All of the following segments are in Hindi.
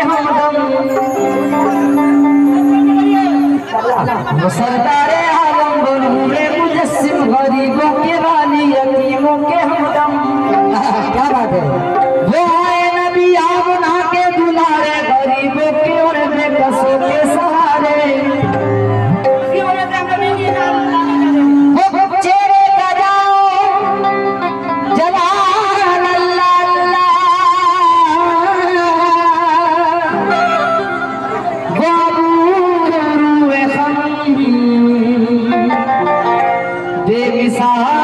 हमदम आलम सरदार आलम मुझे मुजस्सिम गरीबों के वाली यतीमों के सा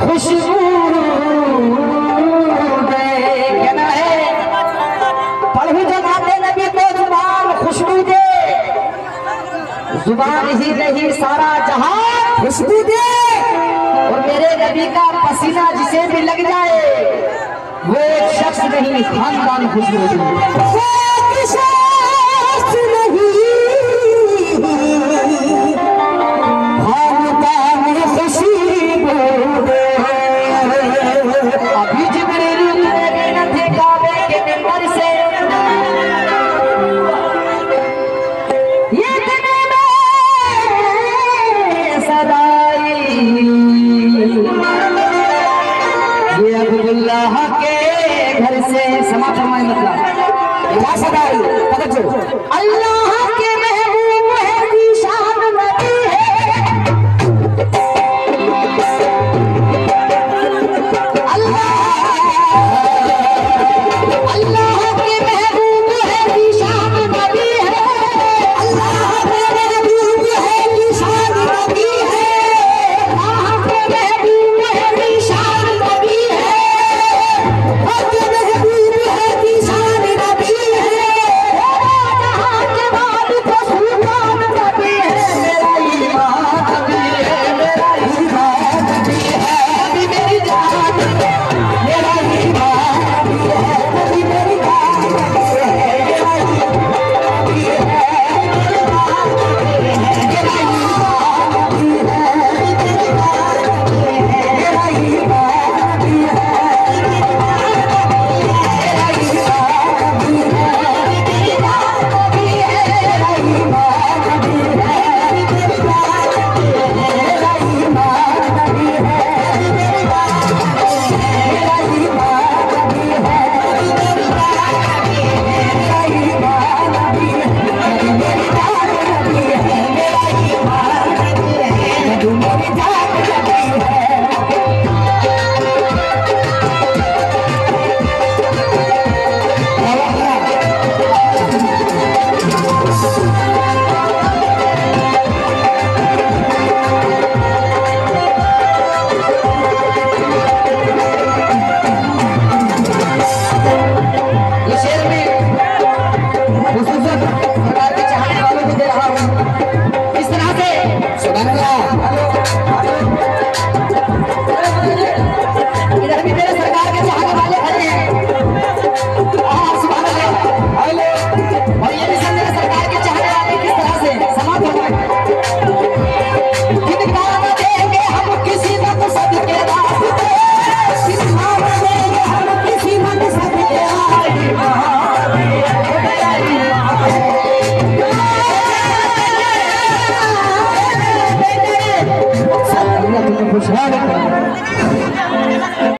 खुशबू प्रभु जनाब नबी ज़ुबान खुशबू दे ज़ुबान ही नहीं सारा जहाँ खुशबू दे। और मेरे नबी का पसीना जिसे भी लग जाए, वो एक शख्स नहीं, खानदान खुशबू दे। के घर से समा फरमाए